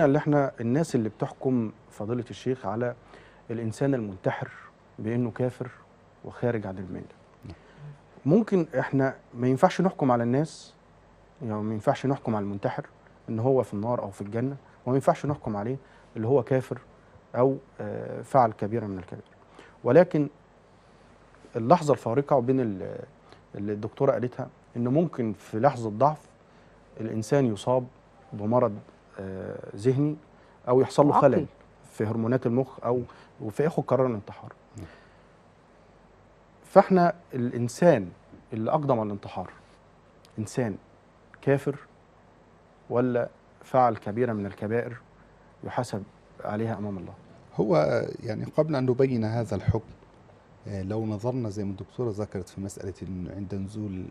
اللي إحنا الناس اللي بتحكم فضيلة الشيخ على الإنسان المنتحر بأنه كافر وخارج عن الملة. ممكن إحنا ما ينفعش نحكم على الناس يعني ما ينفعش نحكم على المنتحر إن هو في النار أو في الجنة وما ينفعش نحكم عليه اللي هو كافر أو آه، فعل كبيرة من الكبائر. ولكن اللحظة الفارقة بين ال- اللي الدكتورة قالتها ان ممكن في لحظة ضعف الإنسان يصاب بمرض ذهني أو يحصل له. خلل في هرمونات المخ أو وفياخد قرار الانتحار فإحنا الإنسان اللي أقدم على الانتحار إنسان كافر ولا فعل كبيره من الكبائر يحاسب عليها أمام الله هو يعني قبل أن نبين هذا الحكم آه، لو نظرنا زي ما الدكتورة ذكرت في مسألة إن عند نزول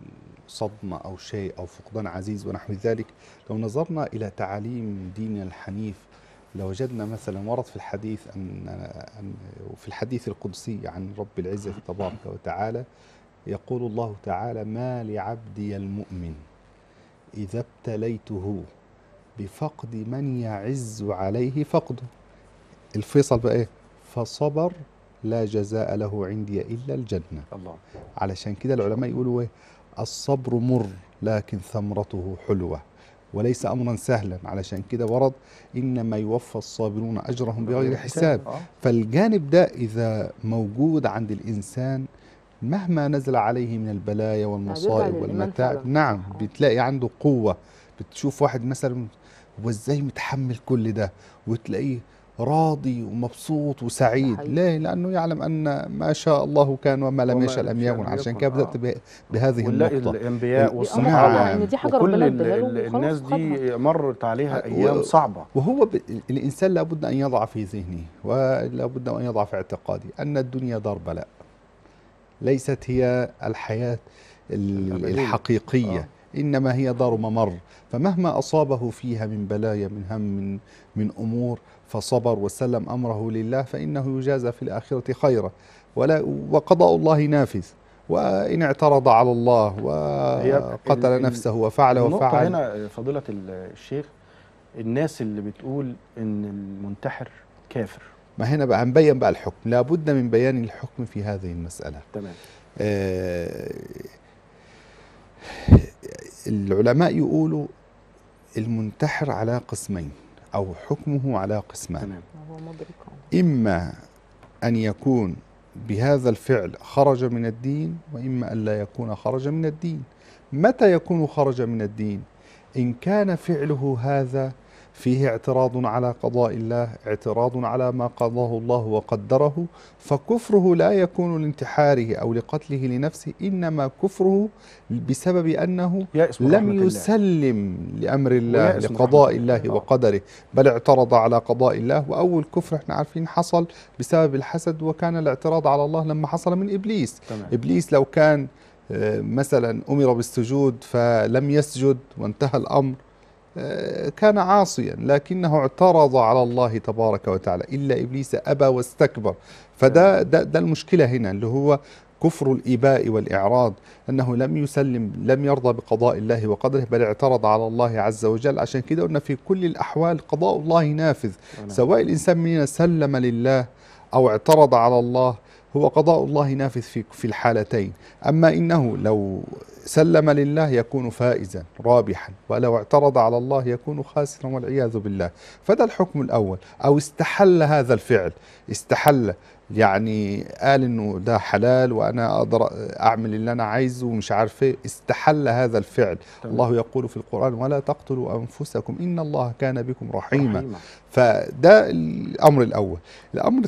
صدمة أو شيء أو فقدان عزيز ونحو ذلك لو نظرنا إلى تعاليم ديننا الحنيف لوجدنا مثلا ورد في الحديث أن أن في الحديث القدسي عن رب العزة تبارك وتعالى يقول الله تعالى ما لعبدي المؤمن إذا ابتليته بفقد من يعز عليه فقده. الفيصل بقى إيه؟ فصبر لا جزاء له عندي إلا الجنة. الله. علشان كده العلماء يقولوا إيه؟ الصبر مر لكن ثمرته حلوة. وليس امرا سهلا. علشان كده ورد إنما يوفى الصابرون أجرهم بغير حساب. آه. فالجانب ده إذا موجود عند الإنسان مهما نزل عليه من البلايا والمصائب والمتاعب. نعم صح. بتلاقي عنده قوة. بتشوف واحد مثلا وإزاي متحمل كل ده؟ وتلاقيه راضي ومبسوط وسعيد حقيقي. ليه لأنه يعلم أن ما شاء الله كان وما لم يشاء لم يكن عشان كده. بدأت. به- بهذه النقطة الأنبياء ال- والصحابة نعم. ان دي حاجة وكل ربنا الناس. دي مرت عليها أيام صعبة وهو ب... الإنسان لابد أن يضع في ذهنه ولابد أن يضع في اعتقاده أن الدنيا دار بلاء ليست هي الحياة. الحقيقية آه. إنما هي دار ممر فمهما أصابه فيها من بلايا من هم من, من أمور فصبر وسلم أمره لله فإنه يجازى في الآخرة خيرا. ولا وقضاء الله نافذ. وإن اعترض على الله وقتل نفسه وفعل وفعل. هنا فضيلة ال- الشيخ الناس اللي بتقول إن المنتحر كافر. ما هنا بقى هنبين بقى الحكم. لابد من بيان الحكم في هذه المسألة. تمام. آه العلماء يقولوا المنتحر على قسمين. أو حكمه على قسمان. إما أن يكون بهذا الفعل خرج من الدين وإما أن لا يكون خرج من الدين. متى يكون خرج من الدين؟ إن كان فعله هذا فيه اعتراض على قضاء الله اعتراض على ما قضاه الله وقدره فكفره لا يكون لانتحاره أو لقتله لنفسه إنما كفره بسبب أنه لم الله. يسلم لأمر الله ويأس من لقضاء الله الله. آه. وقدره بل اعترض على قضاء الله وأول كفر إحنا عارفين حصل بسبب الحسد وكان الاعتراض على الله لما حصل من إبليس تمام إبليس لو كان آه، مثلا أمر بالسجود فلم يسجد وانتهى الأمر كان عاصيا لكنه اعترض على الله تبارك وتعالى. إلا إبليس أبى واستكبر. فده ده, ده المشكلة هنا اللي هو كفر الإباء والإعراض أنه لم يسلم لم يرضى بقضاء الله وقدره بل اعترض على الله عز وجل. عشان كده قلنا في كل الأحوال قضاء الله نافذ. تمام. سواء الإنسان مننا سلم لله أو اعترض على الله هو قضاء الله نافذ في في الحالتين. أما إنه لو سلم لله يكون فائزا رابحا ولو اعترض على الله يكون خاسرا والعياذ بالله. فده الحكم الأول. أو استحل هذا الفعل. استحل. يعني قال إنه ده حلال وأنا أقدر أعمل اللي أنا عايزه ومش عارف إيه. استحل هذا الفعل. تمام. الله يقول في القرآن ولا تقتلوا أنفسكم إن الله كان بكم رحيما. رحيمة. فده الأمر الأول. الأمر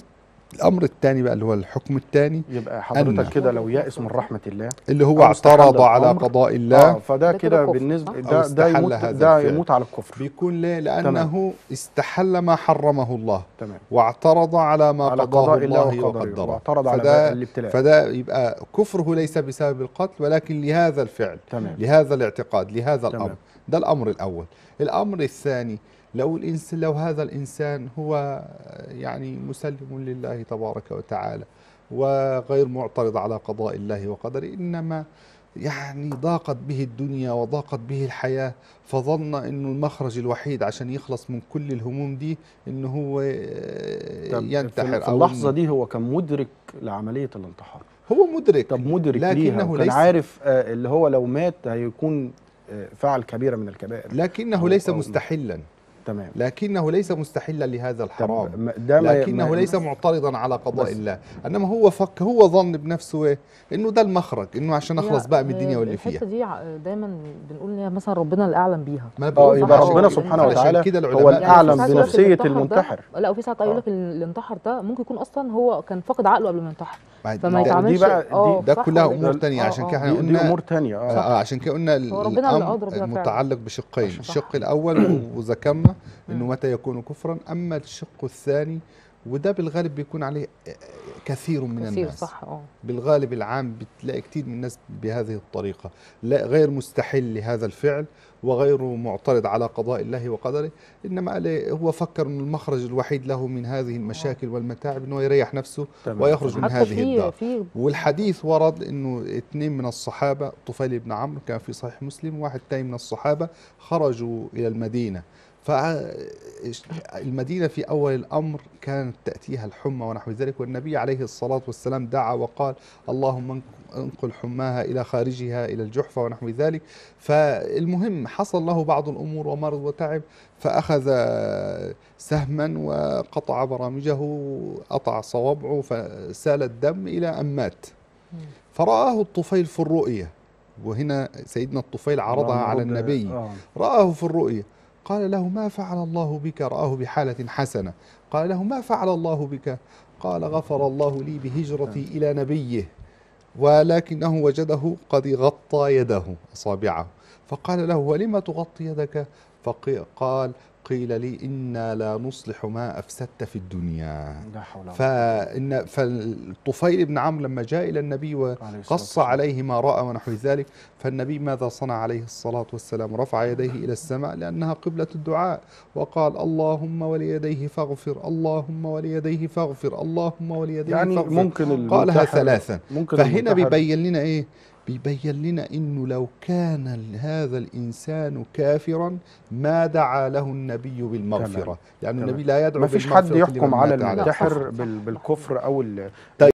الأمر الثاني بقى اللي هو الحكم الثاني. يبقى حضرتك كده لو يائس من رحمة الله. اللي هو اعترض على. قضاء الله. آه فده ده كده أو ده ده يموت هذا ده. يموت على الكفر. بيكون ليه لأنه استحل ما حرمه الله. تمام. واعترض على ما على قضاه قضاء الله الله وقدره. واعترض على الابتلاء. فده يبقى كفره ليس بسبب القتل ولكن لهذا الفعل. تمام. لهذا الاعتقاد لهذا تمام. الأمر. ده الأمر الأول. الأمر الثاني لو الانسان لو هذا الإنسان هو يعني مسلم لله تبارك وتعالى وغير معترض على قضاء الله وقدره إنما يعني ضاقت به الدنيا وضاقت به الحياة فظن إنه المخرج الوحيد عشان يخلص من كل الهموم دي إنه هو آه، ينتحر في إنه- دي هو كان مدرك لعملية الانتحار. هو مدرك طب مدرك ليها لكنه وكان ليس عارف آه، اللي هو لو مات هيكون آه، فعل كبيره من الكبائر. لكنه ليس مستحلا. تمام. لكنه ليس مستحلا لهذا الحرام. لكنه ما- ليس معترضا على قضاء بس- الله. إنما هو فك هو ظن بنفسه إيه؟ إنه ده المخرج إنه عشان أخلص بقى من الدنيا واللي فيها. الحته دي دايما بنقول إن هي مثلا ربنا اللي اعلم بيها. ما بقول يبقى ربنا سبحانه وتعالى هو الأعلم لك بنفسيه ده- المنتحر. لا وفي ساعات يقول لك اللي انتحر ده ممكن يكون أصلا هو كان فاقد عقله قبل ما ينتحر. فما ده- يتعاملش بقى- آه ده صح كلها؟ أمور تانية آه، عشان آه. كده إحنا دي, دي قلنا أمور تانية آه آه آه، عشان كده قلنا هو ربنا اللي الأمر أدرى بيها فعلا. متعلق بشقين. الشق الأول وذكرنا إنه. متى يكون كفرا أما الشق الثاني وده بالغالب بيكون عليه كثير من كثير الناس صح آه بالغالب العام بتلاقي كثير من الناس بهذه الطريقة لا غير مستحل لهذا الفعل وغير معترض على قضاء الله وقدره إنما عليه هو فكر أن المخرج الوحيد له من هذه المشاكل والمتاعب أنه يريح نفسه تمام. ويخرج من هذه في الدار. في والحديث ورد إنه اثنين من الصحابة طفيل بن عمرو كان في صحيح مسلم وواحد تاني من الصحابة خرجوا إلى المدينة. فالمدينة في أول الأمر كانت تأتيها الحمى ونحو ذلك والنبي عليه الصلاة والسلام دعا وقال اللهم انقل حماها إلى خارجها إلى الجحفة ونحو ذلك. فالمهم حصل له بعض الأمور ومرض وتعب فأخذ سهما وقطع برامجه قطع صوابعه فسال الدم إلى أن مات. فرآه الطفيل في الرؤية وهنا سيدنا الطفيل عرضها على النبي. آه. رآه في الرؤيا قال له ما فعل الله بك؟ رآه بحالة حسنة. قال له ما فعل الله بك؟ قال غفر الله لي بهجرتي إلى نبيه. ولكنه وجده قد غطى يده أصابعه. فقال له ولم تغطي يدك؟ فقال قيل لي إنا لا نصلح ما أفسدت في الدنيا. لا حول فإن فالطفيل بن عمرو لما جاء إلى النبي و عليه ما رأى ونحو ذلك فالنبي ماذا صنع عليه الصلاة والسلام؟ رفع يديه إلى السماء لأنها قبلة الدعاء وقال اللهم وليديه فاغفر اللهم وليديه فاغفر اللهم وليديه يعني فاغفر. ممكن قالها ثلاثا. ممكن فهنا بيبين لنا إيه؟ بيبين لنا إنه لو كان هذا الإنسان كافرا ما دعا له النبي بالمغفرة. يعني. النبي لا يدعو ما فيش حد يحكم على المنتحر بالكفر أو ال-